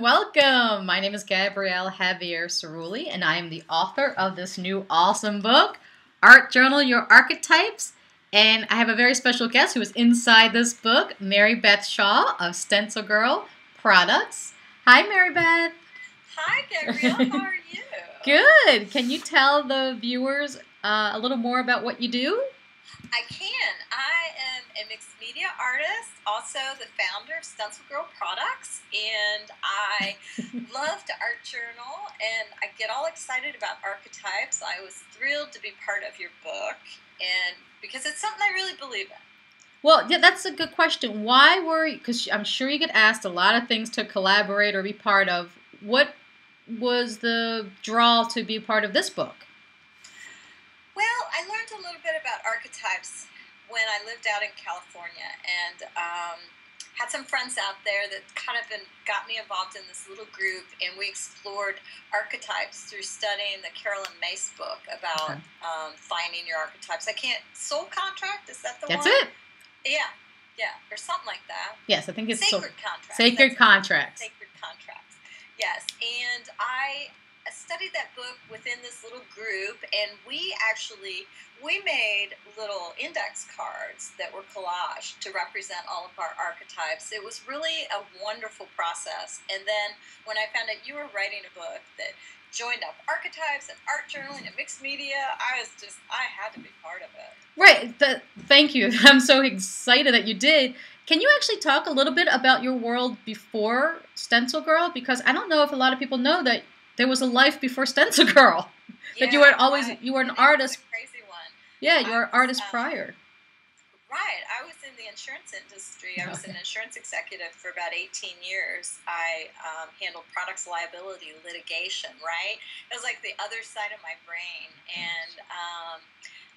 Welcome. My name is Gabrielle Javier Cerulli, and I am the author of this new awesome book, Art Journal Your Archetypes. And I have a very special guest who is inside this book, Mary Beth Shaw of Stencil Girl Products. Hi, Mary Beth. Hi, Gabrielle. How are you? Good. Can you tell the viewers uh, a little more about what you do? I can. I am a mixed media artist, also the founder of Stencil Girl Products, and I love to art journal and I get all excited about archetypes. I was thrilled to be part of your book and because it's something I really believe in. Well, yeah, that's a good question. Why were you, because I'm sure you get asked a lot of things to collaborate or be part of. What was the draw to be part of this book? I learned a little bit about archetypes when I lived out in California and um, had some friends out there that kind of been, got me involved in this little group, and we explored archetypes through studying the Carolyn Myss book about okay. um, finding your archetypes. I can't soul contract is that the That's one? That's it. Yeah, yeah, or something like that. Yes, I think it's sacred soul- contracts. Sacred That's contracts. Sacred contracts. Yes, and I studied that book within this little group, and we actually we made little index cards that were collaged to represent all of our archetypes. It was really a wonderful process. And then when I found out you were writing a book that joined up archetypes and art journaling and mixed media, I was just I had to be part of it. Right. Thank you. I'm so excited that you did. Can you actually talk a little bit about your world before Stencil Girl? Because I don't know if a lot of people know that there was a life before Stencil Girl. that you were always right. you were an artist. crazy one. Yeah, you were an artist um, prior. Right. I was in the insurance industry. I was okay. an insurance executive for about 18 years. I um, handled products liability litigation, right? It was like the other side of my brain. And um,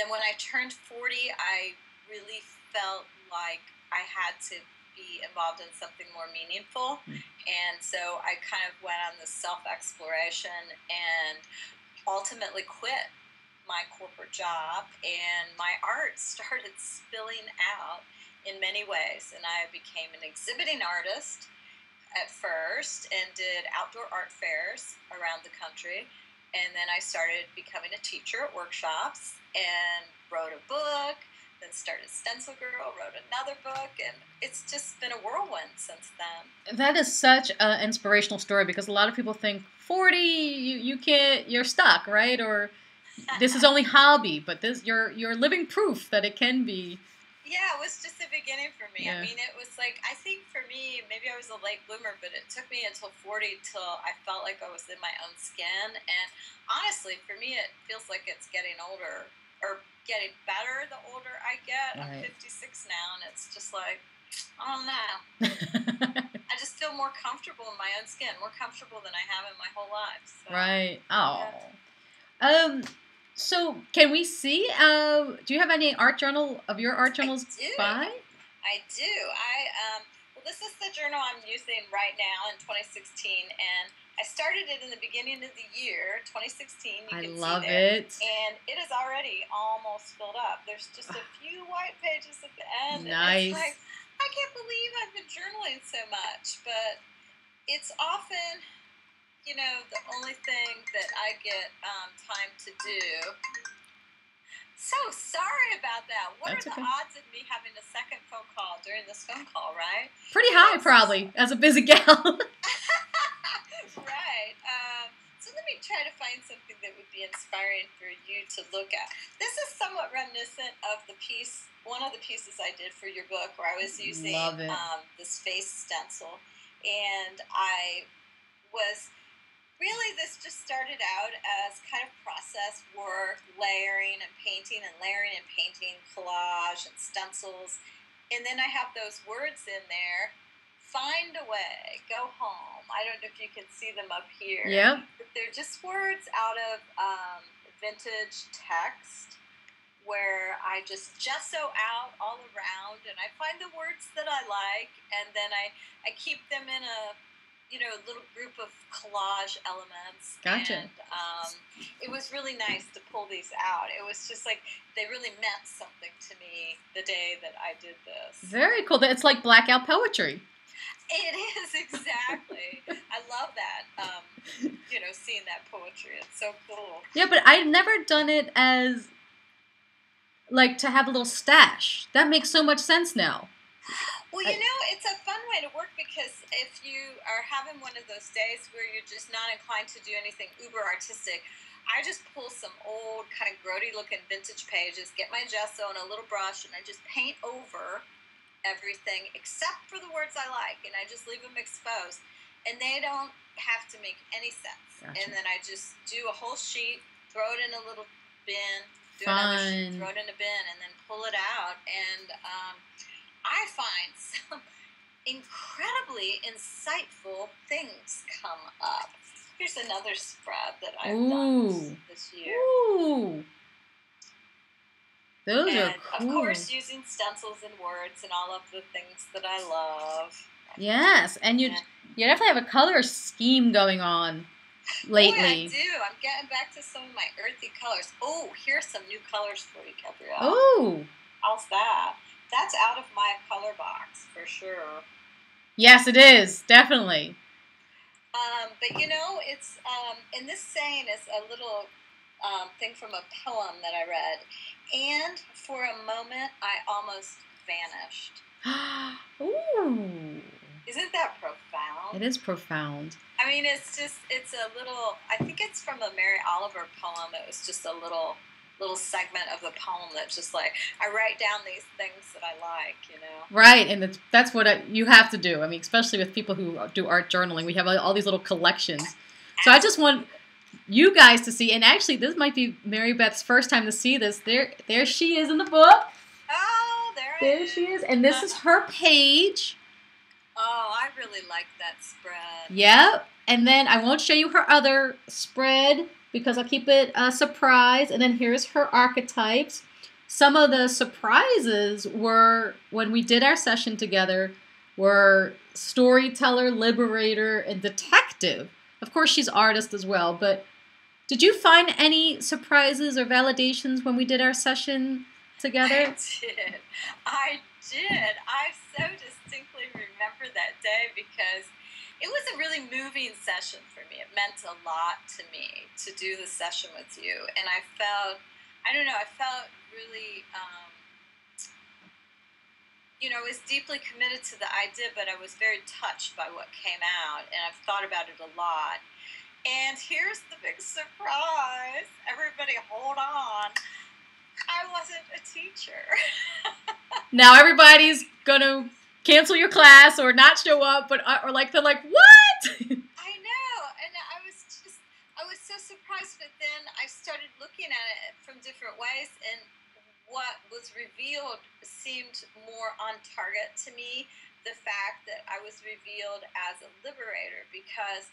then when I turned 40, I really felt like I had to be involved in something more meaningful. Mm. And so I kind of went on this self exploration and ultimately quit my corporate job. And my art started spilling out in many ways. And I became an exhibiting artist at first and did outdoor art fairs around the country. And then I started becoming a teacher at workshops and wrote a book then started Stencil Girl, wrote another book, and it's just been a whirlwind since then. That is such an inspirational story because a lot of people think 40, you, you can't, you're stuck, right? Or this is only hobby, but this you're you're living proof that it can be. Yeah, it was just the beginning for me. Yeah. I mean, it was like I think for me, maybe I was a late bloomer, but it took me until 40 till I felt like I was in my own skin. And honestly, for me, it feels like it's getting older or getting better the older I get. Right. I'm 56 now, and it's just like, I don't know. I just feel more comfortable in my own skin, more comfortable than I have in my whole life. So, right. Oh. Yeah. Um. So, can we see? Uh, do you have any art journal of your art journals I do. by? I do. I um. Well, this is the journal I'm using right now in 2016, and I started it in the beginning of the year, 2016. I love it. And it is already almost filled up. There's just a few white pages at the end. Nice. Like, I can't believe I've been journaling so much, but it's often, you know, the only thing that I get um, time to do. So sorry about that. What That's are the okay. odds of me having a second phone call during this phone call, right? Pretty high, probably, as a busy gal. right. Um, so let me try to find something that would be inspiring for you to look at. This is somewhat reminiscent of the piece, one of the pieces I did for your book, where I was using um, this face stencil, and I was really this just started out as kind of process work, layering and painting, and layering and painting, collage and stencils, and then I have those words in there find a way, go home. I don't know if you can see them up here. Yeah. But they're just words out of um, vintage text where I just gesso out all around and I find the words that I like and then I, I keep them in a you know little group of collage elements. Gotcha. And um, it was really nice to pull these out. It was just like they really meant something to me the day that I did this. Very cool. It's like blackout poetry. It is exactly. I love that. Um, you know, seeing that poetry. It's so cool. Yeah, but I've never done it as like to have a little stash. That makes so much sense now. Well, you know, it's a fun way to work because if you are having one of those days where you're just not inclined to do anything uber artistic, I just pull some old, kind of grody looking vintage pages, get my gesso and a little brush, and I just paint over everything except for the words I like, and I just leave them exposed. And they don't have to make any sense. Gotcha. And then I just do a whole sheet, throw it in a little bin, do Fun. another sheet, throw it in a bin, and then pull it out. And um, I find some incredibly insightful things come up. Here's another spread that I've Ooh. done this year. Ooh. Those and are cool. Of course, using stencils and words and all of the things that I love. Yes, and you you definitely have a color scheme going on lately. Oh, I do. I'm getting back to some of my earthy colors. Oh, here's some new colors for you, Gabrielle. Oh. How's that? that's out of my color box for sure. Yes, it is definitely. Um, but you know, it's um, and this saying is a little um, thing from a poem that I read, and for a moment I almost vanished. Ooh. Isn't that profound? It is profound. I mean, it's just, it's a little, I think it's from a Mary Oliver poem. It was just a little little segment of the poem that's just like I write down these things that I like, you know. Right, and that's that's what I, you have to do. I mean, especially with people who do art journaling, we have all these little collections. So I just want you guys to see, and actually, this might be Mary Beth's first time to see this. There, there she is in the book. Oh, there. There she is, and this is her page. Oh, I really like that spread. Yep. And then I won't show you her other spread because I'll keep it a surprise. And then here's her archetypes. Some of the surprises were when we did our session together were storyteller, liberator, and detective. Of course, she's artist as well, but did you find any surprises or validations when we did our session together? I did. I did. I so distinctly remember that day because it was a really moving session for me. It meant a lot to me to do the session with you, and I felt, I don't know, I felt really, um, you know, I was deeply committed to the idea, but I was very touched by what came out, and I've thought about it a lot. And here's the big surprise. Everybody, hold on. I wasn't a teacher. now everybody's gonna cancel your class or not show up, but uh, or like they're like, what? I know, and I was just I was so surprised, but then I started looking at it from different ways, and what was revealed seemed more on target to me. The fact that I was revealed as a liberator because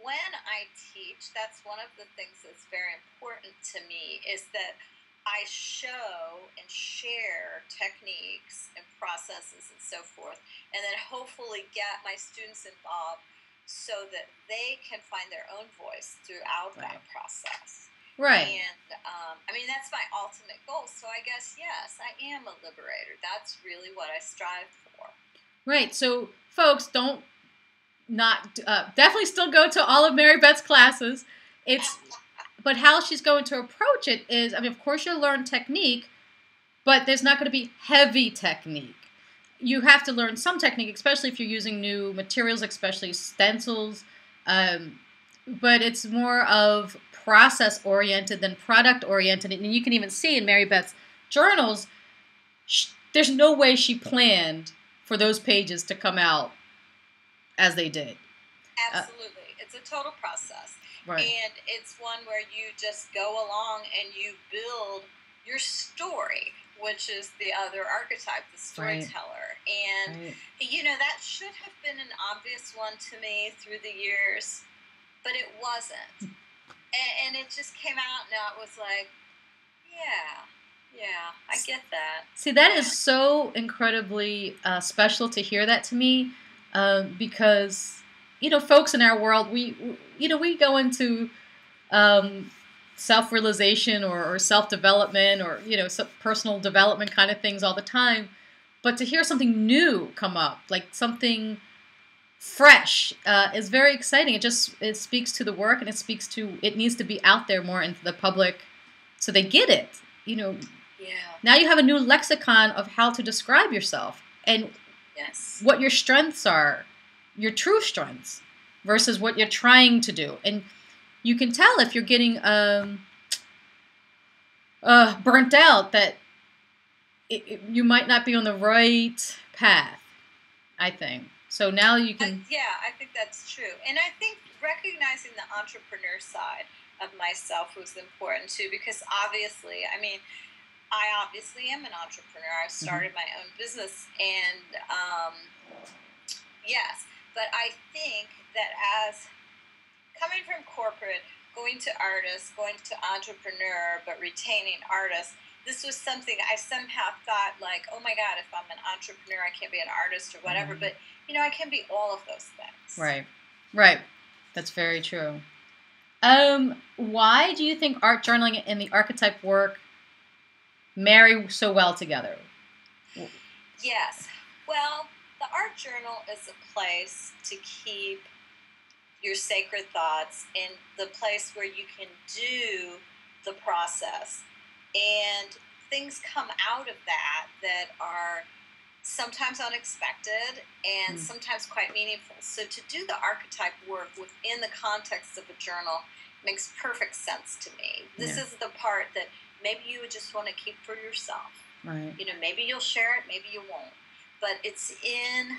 when I teach, that's one of the things that's very important to me is that I show and share techniques and processes and so forth, and then hopefully get my students involved so that they can find their own voice throughout right. that process. Right. And um, I mean, that's my ultimate goal. So I guess, yes, I am a liberator. That's really what I strive for. Right. So, folks, don't not uh, definitely still go to all of Mary Beth's classes. It's but how she's going to approach it is, I mean, of course you'll learn technique, but there's not going to be heavy technique. You have to learn some technique, especially if you're using new materials, especially stencils. Um, but it's more of process oriented than product oriented. And you can even see in Mary Beth's journals, she, there's no way she planned for those pages to come out as they did. Absolutely. Uh, it's a total process. Right. And it's one where you just go along and you build your story, which is the other archetype, the storyteller. Right. And, right. you know, that should have been an obvious one to me through the years, but it wasn't. and, and it just came out, and it was like, yeah, yeah, I get that. See, that yeah. is so incredibly uh, special to hear that to me uh, because you know, folks in our world, we, you know, we go into um, self-realization or, or self-development or, you know, personal development kind of things all the time. But to hear something new come up, like something fresh uh, is very exciting. It just it speaks to the work and it speaks to it needs to be out there more into the public so they get it. You know, Yeah. now you have a new lexicon of how to describe yourself and Yes. what your strengths are, your true strengths, versus what you're trying to do. And you can tell if you're getting um, uh, burnt out that it, it- you might not be on the right path. I think so. Now you can. yeah, I think that's true. And I think recognizing the entrepreneur side of myself was important too, because obviously, I mean, I obviously am an entrepreneur. I've started my own business, and um, yes, but I think that as coming from corporate, going to artists, going to entrepreneur, but retaining artists, this was something I somehow thought like, oh my God, if I'm an entrepreneur, I can't be an artist or whatever. Mhm. But you know, I can be all of those things. Right. Right. That's very true. Um, why do you think art journaling and the archetype work marry so well together? Yes. Well, the art journal is a place to keep your sacred thoughts and the place where you can do the process. And things come out of that that are sometimes unexpected and Mm. sometimes quite meaningful. So to do the archetype work within the context of a journal makes perfect sense to me. This Yeah. is the part that maybe you would just want to keep for yourself. Right. you know maybe you'll share it maybe you won't. But it's in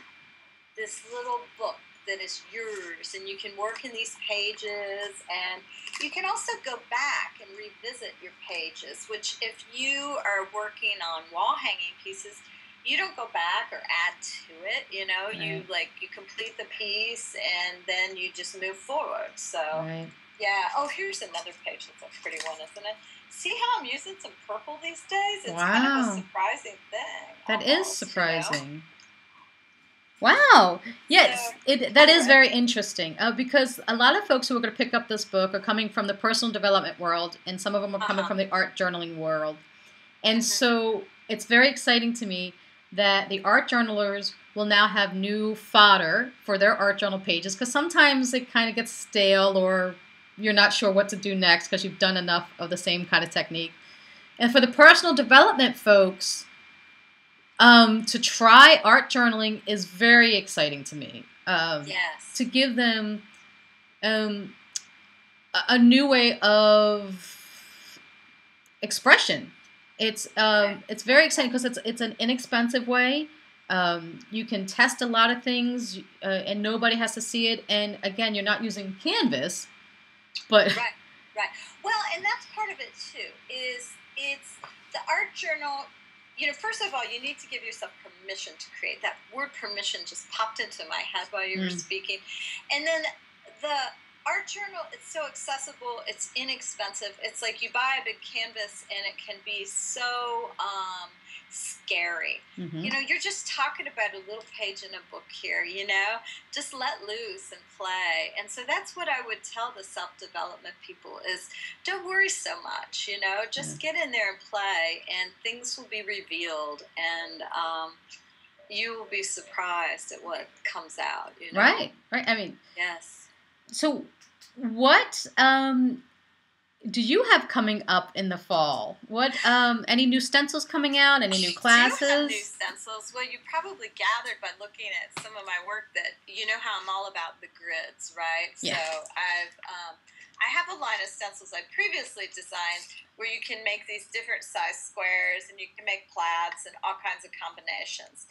this little book that is yours and you can work in these pages and you can also go back and revisit your pages which if you are working on wall hanging pieces you don't go back or add to it you know? You like you complete the piece and then you just move forward. So Right. Yeah oh here's another page that's a pretty one isn't it see how i'm using some purple these days it's kind of a surprising thing That is almost, you know? surprising. Wow. Yes, So- it that is very interesting uh, because a lot of folks who are going to pick up this book are coming from the personal development world, and some of them are coming Uh-huh. from the art journaling world, and Mhm. so it's very exciting to me that the art journalers will now have new fodder for their art journal pages because sometimes it kind of gets stale or you're not sure what to do next because you've done enough of the same kind of technique. And for the personal development folks, um, to try art journaling is very exciting to me. Um, yes To give them um, a, new way of expression. It's um, it's very exciting because it's it's an inexpensive way. Um, you can test a lot of things, uh, and nobody has to see it. And again, you're not using Canvas, but right right. Well and that's part of it too is it's the art journal you know first of all you need to give yourself permission to create. That word permission just popped into my head while you were Mm. speaking. And then the art journal it's so accessible it's inexpensive it's like you buy a big canvas and it can be so um, scary Mhm. you know, you're just talking about a little page in a book here, you know? Just let loose and play. And so that's what I would tell the self-development people is don't worry so much, you know? Just get in there and play and things will be revealed and um, you will be surprised at what comes out, you know? right, right. I mean, Yes. So, what um, do you have coming up in the fall? What um, any new stencils coming out? Any new classes? new stencils? Well, you probably gathered by looking at some of my work that you know how I'm all about the grids, right? Yeah. So I've um, I have a line of stencils I previously designed where you can make these different size squares and you can make plaids and all kinds of combinations.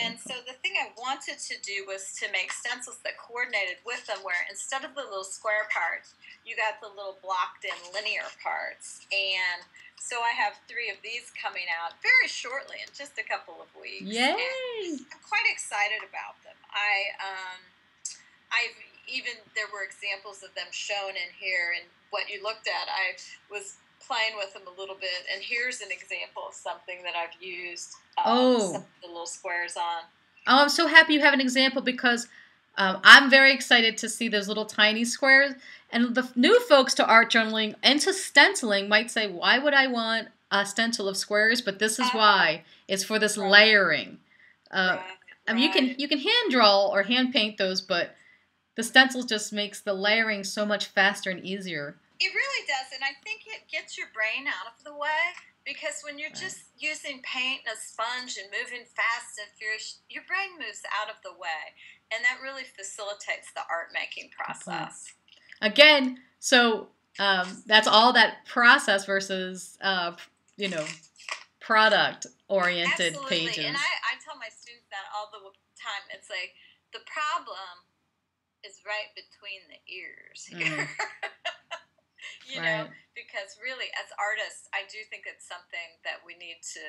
And so the thing I wanted to do was to make stencils that coordinated with them where instead of the little square parts, you got the little blocked in linear parts. And so I have three of these coming out very shortly in just a couple of weeks. And Yay! I'm quite excited about them. I um, I've even there were examples of them shown in here, and what you looked at, I was playing with them a little bit, and here's an example of something that I've used. Um, Oh. the little squares on. Oh, I'm so happy you have an example because um, I'm very excited to see those little tiny squares. And the new folks to art journaling and to stenciling might say, "Why would I want a stencil of squares?" But this is Uh-huh. why. It's for this layering. Uh, Right. I mean, you can you can hand draw or hand paint those, but the stencil just makes the layering so much faster and easier. It really does, and I think it gets your brain out of the way because when you're Right. just using paint and a sponge and moving fast and furious, your brain moves out of the way, and that really facilitates the art making process. Again, so um, that's all that process versus uh, you know product oriented Absolutely, pages. and I, I tell my students that all the time. It's like the problem is right between the ears here. you know, because really, as artists, I do think it's something that we need to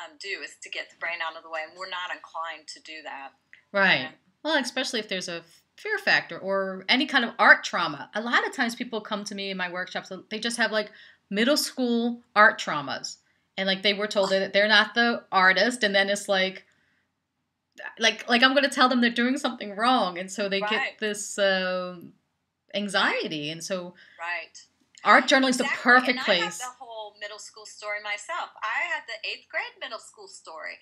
um, do is to get the brain out of the way, and we're not inclined to do that. Right. Well, especially if there's a fear factor or any kind of art trauma. A lot of times people come to me in my workshops, they just have like middle school art traumas. And like they were told that they're not the artist, and then it's like, like, like I'm going to tell them they're doing something wrong, and so they Right. get this um, anxiety, and so Right. art journal is the perfect and I place. have the whole middle school story myself. I had the eighth grade middle school story.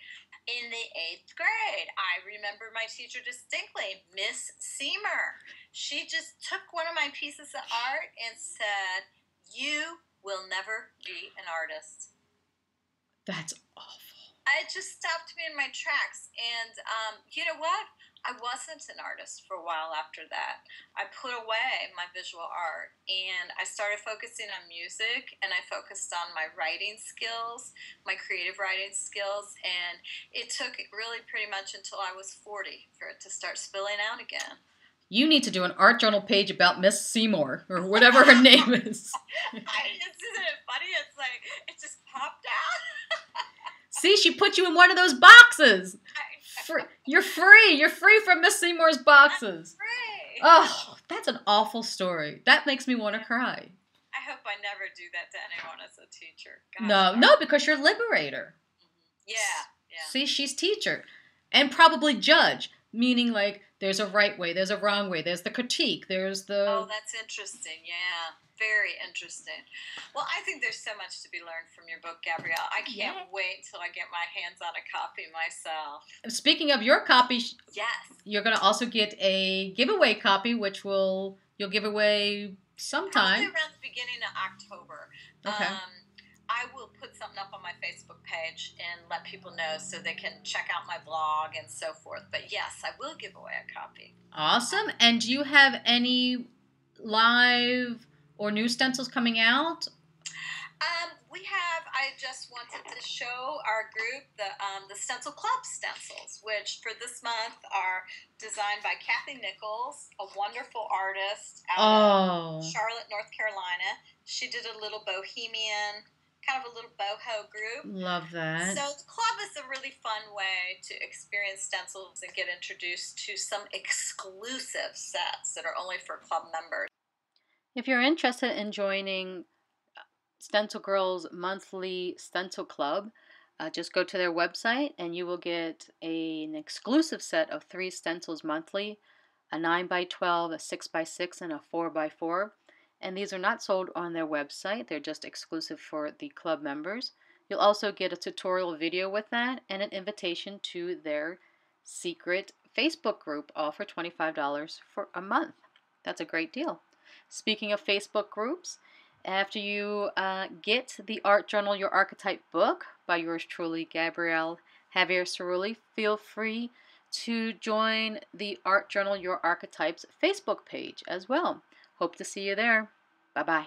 In the eighth grade, I remember my teacher distinctly, Miss Seamer. She just took one of my pieces of art and said, You will never be an artist. That's awful. It just stopped me in my tracks. And um, you know what? I wasn't an artist for a while after that. I put away my visual art and I started focusing on music and I focused on my writing skills, my creative writing skills. And it took really pretty much until I was 40 for it to start spilling out again. You need to do an art journal page about Miss Seymour or whatever her name is. I, isn't it funny? It's like it just popped out. See, she put you in one of those boxes. You're free. You're free from Miss Seymour's boxes. Oh, that's an awful story. That makes me want to cry. I hope I never do that to anyone as a teacher. Gosh, No, no, because you're liberator. Mm-hmm. Yeah, yeah. See, she's teacher, and probably judge, meaning like there's a right way, there's a wrong way, there's the critique, there's the Oh, that's interesting. Yeah, very interesting. Well, I think there's so much to be learned from your book, Gabrielle. I can't Yeah. wait till I get my hands on a copy myself. Speaking of your copy, Yes. you're gonna also get a giveaway copy, which will you'll give away Probably sometime. around the beginning of October. Okay. Um, I will put something up on my Facebook page and let people know so they can check out my blog and so forth. But yes, I will give away a copy. Awesome. And do you have any live or new stencils coming out? Um, we have. I just wanted to show our group the um, the Stencil Club stencils, which for this month are designed by Kathy Nichols, a wonderful artist out Oh, of Charlotte, North Carolina. She did a little bohemian, kind of a little boho group. love that. So the club is a really fun way to experience stencils and get introduced to some exclusive sets that are only for club members. If you're interested in joining uh, Stencil Girls monthly stencil club, uh, just go to their website and you will get a, an exclusive set of three stencils monthly a 9x12, a 6x6, and a 4x4. And these are not sold on their website, they're just exclusive for the club members. You'll also get a tutorial video with that and an invitation to their secret Facebook group, all for $25 for a month. That's a great deal. Speaking of Facebook groups, after you uh, get the Art Journal Your Archetype book by yours truly, Gabrielle Javier Cerulli, feel free to join the Art Journal Your Archetypes Facebook page as well. Hope to see you there. Bye bye.